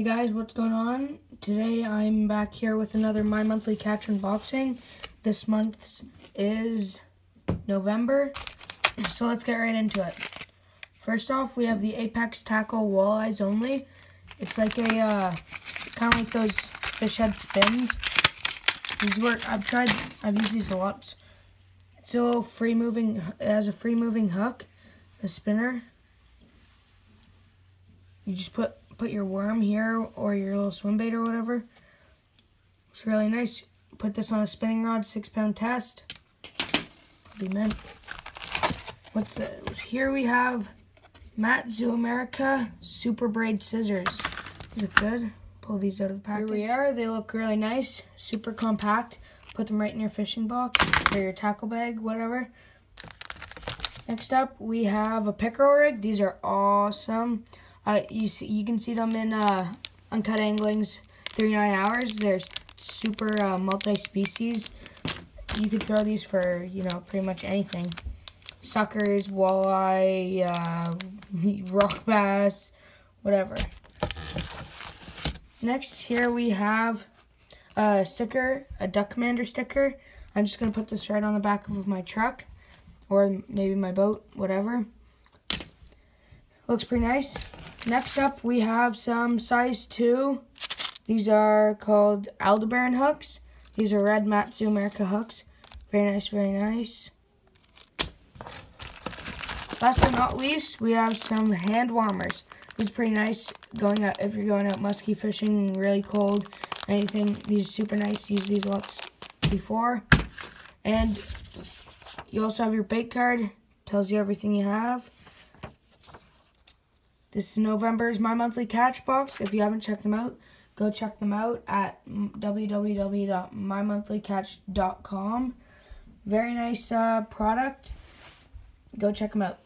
Hey guys, what's going on? Today I'm back here with another My Monthly Catch unboxing. This month's is November, so let's get right into it. First off, we have the Apex Tackle Walleyes Only. It's like a, uh, kind of like those fish head spins. These work, I've tried, I've used these a lot. It's a little free moving, it has a free moving hook, a spinner. You just put put your worm here or your little swim bait or whatever. It's really nice. Put this on a spinning rod, six pound test. Be meant. What's that? Here we have Matzuo America Super Braid Scissors. Is it good? Pull these out of the package. Here we are. They look really nice. Super compact. Put them right in your fishing box or your tackle bag, whatever. Next up, we have a pickerel rig. These are awesome. Uh, you see, you can see them in uh, Uncut Angling's 39 hours. They're super uh, multi-species. You could throw these for, you know, pretty much anything. Suckers, walleye, uh, rock bass, whatever. Next, here we have a sticker, a Duck Commander sticker. I'm just going to put this right on the back of my truck or maybe my boat, whatever. Looks pretty nice. Next up, we have some size 2. These are called Aldebaran hooks. These are red Zoo America hooks. Very nice, very nice. Last but not least, we have some hand warmers. These are pretty nice going out if you're going out musky fishing, really cold, anything. These are super nice. Use these lots before. And you also have your bait card. Tells you everything you have. This is November's My Monthly Catch Box. If you haven't checked them out, go check them out at www.mymonthlycatch.com. Very nice uh, product. Go check them out.